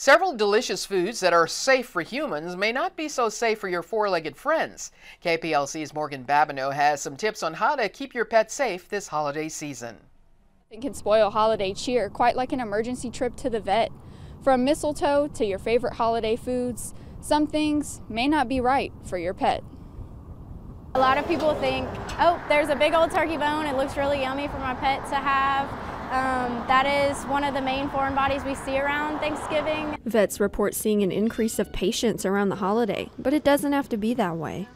Several delicious foods that are safe for humans may not be so safe for your four-legged friends. KPLC's Morgan Babineau has some tips on how to keep your pet safe this holiday season. It can spoil holiday cheer, quite like an emergency trip to the vet. From mistletoe to your favorite holiday foods, some things may not be right for your pet. A lot of people think, oh, there's a big old turkey bone, it looks really yummy for my pet to have. Um, that is one of the main foreign bodies we see around Thanksgiving. Vets report seeing an increase of patients around the holiday, but it doesn't have to be that way.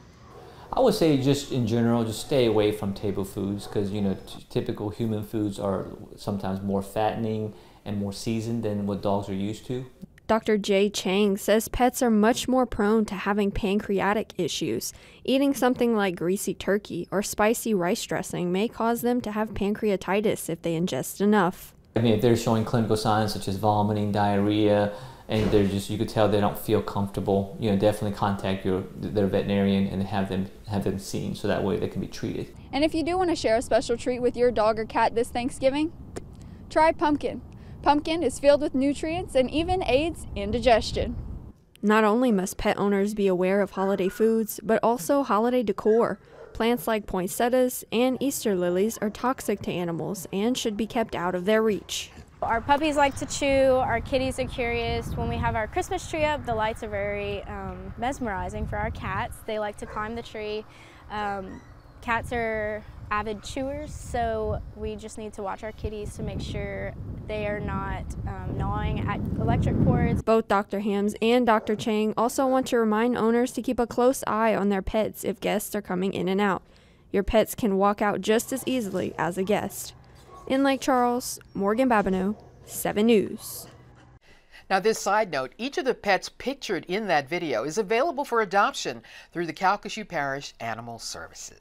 I would say just in general, just stay away from table foods because you know typical human foods are sometimes more fattening and more seasoned than what dogs are used to. Dr. Jay Chang says pets are much more prone to having pancreatic issues. Eating something like greasy turkey or spicy rice dressing may cause them to have pancreatitis if they ingest enough. I mean, if they're showing clinical signs such as vomiting, diarrhea, and they're just you could tell they don't feel comfortable, you know, definitely contact your their veterinarian and have them have them seen so that way they can be treated. And if you do want to share a special treat with your dog or cat this Thanksgiving, try pumpkin. Pumpkin is filled with nutrients and even aids indigestion. Not only must pet owners be aware of holiday foods, but also holiday decor. Plants like poinsettias and Easter lilies are toxic to animals and should be kept out of their reach. Our puppies like to chew, our kitties are curious. When we have our Christmas tree up, the lights are very um, mesmerizing for our cats. They like to climb the tree. Um, cats are avid chewers, so we just need to watch our kitties to make sure they are not um, gnawing at electric cords. Both Dr. Hams and Dr. Chang also want to remind owners to keep a close eye on their pets if guests are coming in and out. Your pets can walk out just as easily as a guest. In Lake Charles, Morgan Babineau, 7 News. Now, this side note, each of the pets pictured in that video is available for adoption through the Calcasieu Parish Animal Services.